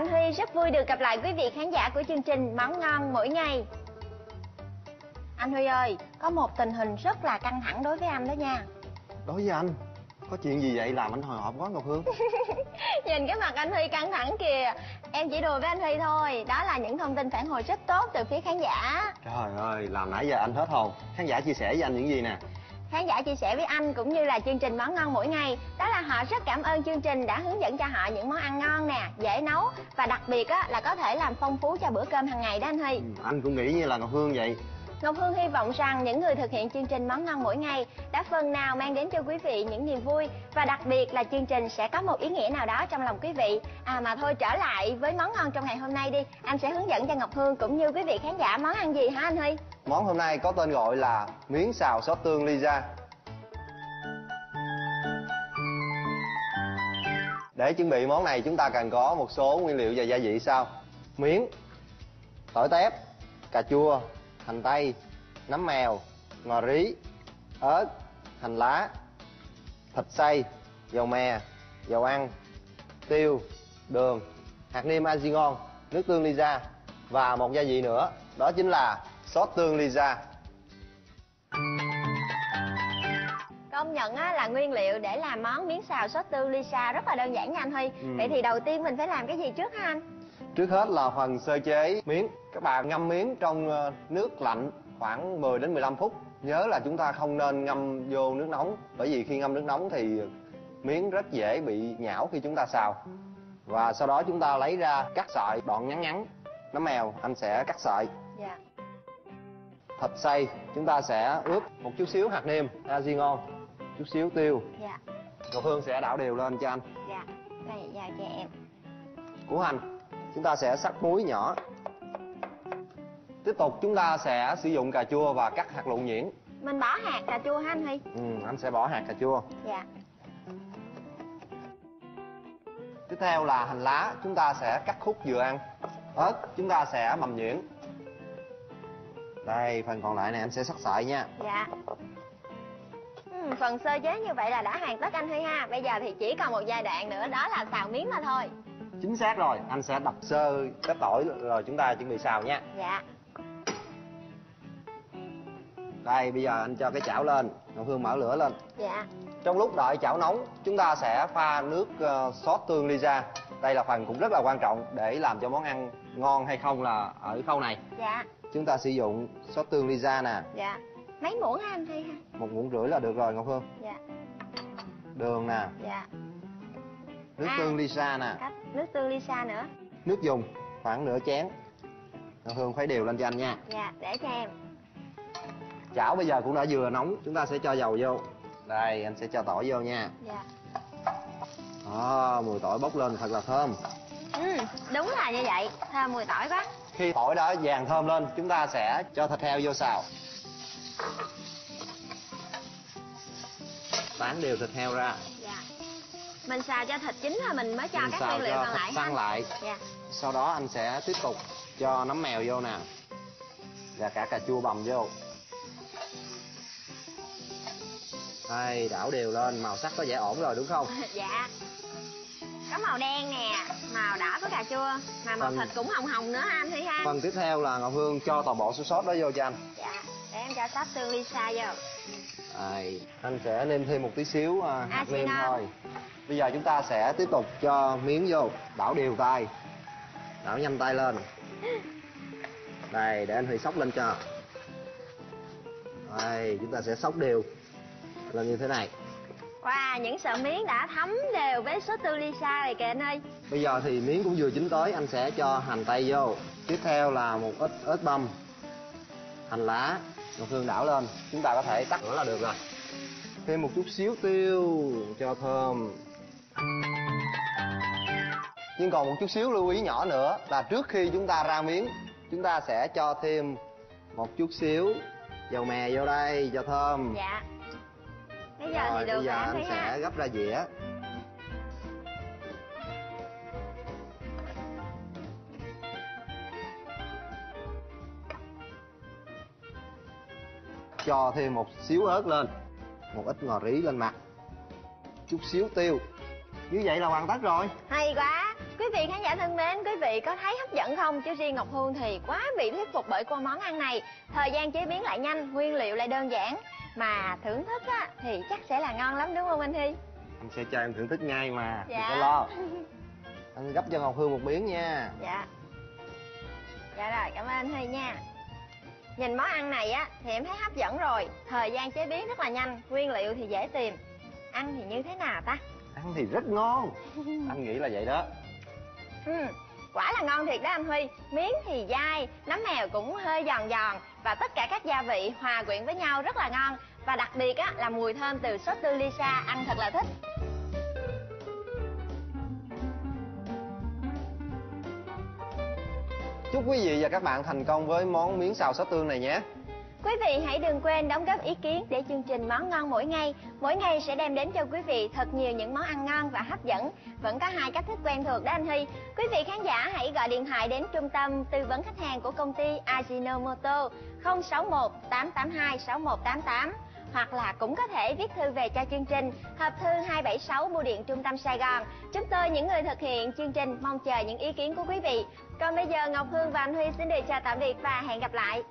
Anh Huy rất vui được gặp lại quý vị khán giả của chương trình Món ngon mỗi ngày. Anh Huy ơi, có một tình hình rất là căng thẳng đối với anh đó nha. Đối với anh Có chuyện gì vậy làm anh hồi hộp quá Ngọc Hương Nhìn cái mặt anh Huy căng thẳng kìa. Em chỉ đùa với anh Huy thôi. Đó là những thông tin phản hồi rất tốt từ phía khán giả. Trời ơi làm nãy giờ anh hết hồn Khán giả chia sẻ với anh những gì nè Khán giả chia sẻ với anh cũng như là chương trình Món ngon mỗi ngày Đó là họ rất cảm ơn chương trình đã hướng dẫn cho họ những món ăn ngon nè, dễ nấu Và đặc biệt á, là có thể làm phong phú cho bữa cơm hàng ngày đó anh Huy ừ, Anh cũng nghĩ như là Ngọc Hương vậy Ngọc Hương hy vọng rằng những người thực hiện chương trình Món ngon mỗi ngày đã phần nào mang đến cho quý vị những niềm vui và đặc biệt là chương trình sẽ có một ý nghĩa nào đó trong lòng quý vị. À mà thôi trở lại với món ngon trong ngày hôm nay đi. Anh sẽ hướng dẫn cho Ngọc Hương cũng như quý vị khán giả món ăn gì hả anh Huy? Món hôm nay có tên gọi là miếng xào sốt tương Lisa. Để chuẩn bị món này chúng ta cần có một số nguyên liệu và gia vị sau. Miếng Tỏi tép Cà chua Hành tây Nấm mèo Ngò rí ớt Hành lá Thịt xay Dầu mè Dầu ăn Tiêu Đường Hạt nêm ngon, Nước tương Lisa Và một gia vị nữa Đó chính là sốt tương Lisa Công nhận á, là nguyên liệu để làm món miếng xào sốt tương Lisa rất là đơn giản nha anh Huy. Ừ. Vậy thì đầu tiên mình phải làm cái gì trước hả anh? Trước hết là phần sơ chế miếng. Các bạn ngâm miếng trong ờ, nước lạnh khoảng 10 đến 15 phút. Nhớ là chúng ta không nên ngâm vô nước nóng bởi vì khi ngâm nước nóng thì miếng rất dễ bị nhão khi chúng ta xào. Và sau đó chúng ta lấy ra cắt sợi đoạn ngắn ngắn. Nấm mèo anh sẽ cắt sợi. Dạ. Thịt xay chúng ta sẽ ướp một chút xíu hạt nêm Azigon, chút xíu tiêu. Dạ. Ngọc Hương sẽ đảo đều lên cho anh. Dạ. Đây dạ cho em. củ hành chúng ta sẽ sắc muối nhỏ tiếp tục chúng ta sẽ sử dụng cà chua và cắt hạt lựu nhuyễn Mình bỏ hạt cà chua hả anh Huy? ừ, anh sẽ bỏ hạt cà chua Dạ. tiếp theo là hành lá chúng ta sẽ cắt khúc vừa ăn ớt chúng ta sẽ mầm nhuyễn đây phần còn lại này anh sẽ sắc sợi nha Dạ. Ừ, phần sơ chế như vậy là đã hoàn tất anh Huy ha. Bây giờ thì chỉ còn một giai đoạn nữa đó là xào miếng mà thôi. chính xác rồi anh sẽ đập sơ cái tỏi rồi chúng ta chuẩn bị xào nha Dạ. đây bây giờ anh cho cái chảo lên ngọc hương mở lửa lên Dạ. Trong lúc đợi chảo nóng, chúng ta sẽ pha nước ờ, sốt tương Lisa. Đây là phần cũng rất là quan trọng để làm cho món ăn ngon hay không là ở khâu này. Dạ. Chúng ta sử dụng sốt tương Lisa nè, Dạ. Mấy muỗng hả anh Huy ha? một muỗng rưỡi là được rồi Ngọc Hương. Dạ. Đường nè, Dạ. nước À. tương Lisa nè, Cách nước tương Lisa nữa. nước dùng khoảng nửa chén. Ngọc Hương khuấy đều lên cho anh nha. Dạ, để cho em. Chảo bây giờ cũng đã vừa nóng, chúng ta sẽ cho dầu vô. Đây, anh sẽ cho tỏi vô nha. Dạ. Đó, mùi tỏi bốc lên thật là thơm. Ừ, đúng là như vậy. Thơm mùi tỏi quá. Khi tỏi đã vàng thơm lên, chúng ta sẽ cho thịt heo vô xào. Tán đều thịt heo ra, Dạ. Mình xào cho thịt chín rồi mình mới cho Mình các xào nguyên liệu còn lại ha. lại. Dạ. sau đó anh sẽ tiếp tục cho nấm mèo vô nè. Và cả cà chua bằm vô. Đây, đảo đều lên, màu sắc có vẻ ổn rồi đúng không? dạ. Có màu đen nè, màu đỏ với cà chua, mà màu Phần- thịt cũng hồng hồng nữa ha anh Thúy ha. Phần tiếp theo là Ngọc Hương cho toàn bộ số sốt đó vô cho anh. Dạ. Để em cho sốt tương Lisa vô. Đây, anh sẽ nêm thêm một tí xíu à, hạt nêm thôi. Bây giờ chúng ta sẽ tiếp tục cho miếng vô, đảo đều tay. Đảo nhanh tay lên. Đây, để anh Huy sóc lên cho. Đây, chúng ta sẽ sóc đều lên như thế này. Wow, những sợi miếng đã thấm đều với sốt tương Lisa rồi kìa anh ơi. Bây giờ thì miếng cũng vừa chín tới, anh sẽ cho hành tây vô. Tiếp theo là một ít ớt băm, hành lá, Ngọc Hương đảo lên. Chúng ta có thể tắt nữa là được rồi. Thêm một chút xíu tiêu cho thơm. Nhưng còn một chút xíu lưu ý nhỏ nữa là trước khi chúng ta ra miếng, chúng ta sẽ cho thêm một chút xíu dầu mè vô đây cho thơm. Dạ. Giờ Rồi thì được bây giờ anh Thúy ha. sẽ gấp ra dĩa. Cho thêm một xíu ớt lên, một ít ngò rí lên mặt, chút xíu tiêu. Như vậy là hoàn tất rồi. Hay quá. Quý vị khán giả thân mến, quý vị có thấy hấp dẫn không? Chứ riêng Ngọc Hương thì quá bị thuyết phục bởi cô món ăn này. Thời gian chế biến lại nhanh, nguyên liệu lại đơn giản. Mà thưởng thức á, thì chắc sẽ là ngon lắm đúng không anh Thi? anh sẽ cho em thưởng thức ngay mà Dạ. đừng có lo. Anh gấp cho ngọc hương một miếng nha. Dạ. Dạ rồi, cảm ơn anh Thi nha. Nhìn món ăn này á, thì em thấy hấp dẫn rồi. Thời gian chế biến rất là nhanh, nguyên liệu thì dễ tìm. Ăn thì như thế nào ta? ăn thì rất ngon. Anh nghĩ là vậy đó. Ừ, quả là ngon thiệt đó anh Huy Miếng thì dai, nấm mèo cũng hơi giòn giòn Và tất cả các gia vị hòa quyện với nhau rất là ngon Và đặc biệt á, là mùi thơm từ sốt tương Lisa ăn thật là thích chúc quý vị và các bạn thành công với món miếng xào sốt tương này nhé Quý vị hãy đừng quên đóng góp ý kiến để chương trình Món ngon mỗi ngày. Mỗi ngày sẽ đem đến cho quý vị thật nhiều những món ăn ngon và hấp dẫn. Vẫn có hai cách thức quen thuộc đó anh Huy. Quý vị khán giả hãy gọi điện thoại đến trung tâm tư vấn khách hàng của công ty Ajinomoto 061 882 6188 hoặc là cũng có thể viết thư về cho chương trình hộp thư 276 bưu điện trung tâm Sài Gòn. Chúng tôi những người thực hiện chương trình mong chờ những ý kiến của quý vị. Còn bây giờ Ngọc Hương và anh Huy xin được chào tạm biệt và hẹn gặp lại.